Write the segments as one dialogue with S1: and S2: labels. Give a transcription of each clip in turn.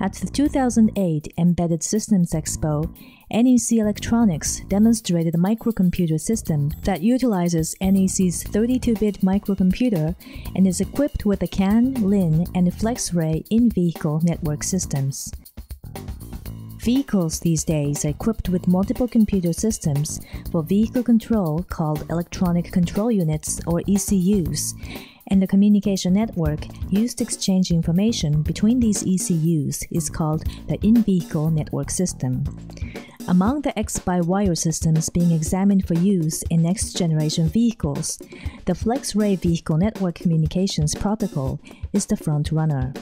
S1: At the 2008 Embedded Systems Expo, NEC Electronics demonstrated a microcomputer system that utilizes NEC's 32-bit microcomputer and is equipped with the CAN, LIN, and FlexRay in-vehicle network systems. Vehicles these days are equipped with multiple computer systems for vehicle control called electronic control units or ECUs, and the communication network used to exchange information between these ECUs is called the in-vehicle network system. Among the X-by-wire systems being examined for use in next-generation vehicles, the FlexRay Vehicle Network Communications Protocol is the front runner.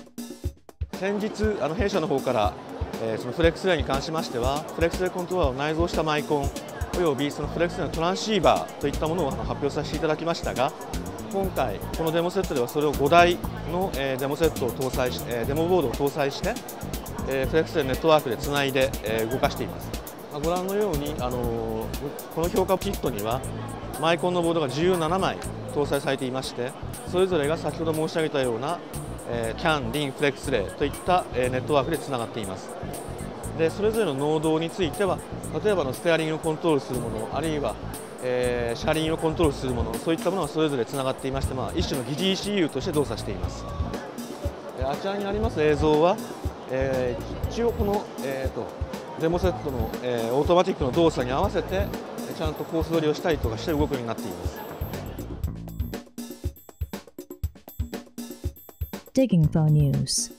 S2: 先日あの弊社の方から、えー、そのフレックスレイに関しましてはフレックスレイコントローラーを内蔵したマイコン およびそのフレックスレイのトランシーバーといったものを発表させていただきましたが今回このデモセットではそれを5台の、デモセットを搭載し、デモボードを搭載して、フレックスレイネットワークでつないで、動かしています。ご覧のように、あのこの評価キットにはマイコンのボードが17枚搭載されていましてそれぞれが先ほど申し上げたような、CAN、リン、フレックスレイといった、ネットワークでつながっています。でそれぞれのノードについては例えばのステアリングをコントロールするものあるいは、えー、車輪をコントロールするものそういったものはそれぞれつながっていまして、まあ、一種の疑似 ECU として動作していますあちらにあります映像は、えー、一応この、えーとデモセットの、えー、オートマティックの動作に合わせてちゃんとコース取りをしたりとかして動くようになっています。
S1: Digging for news.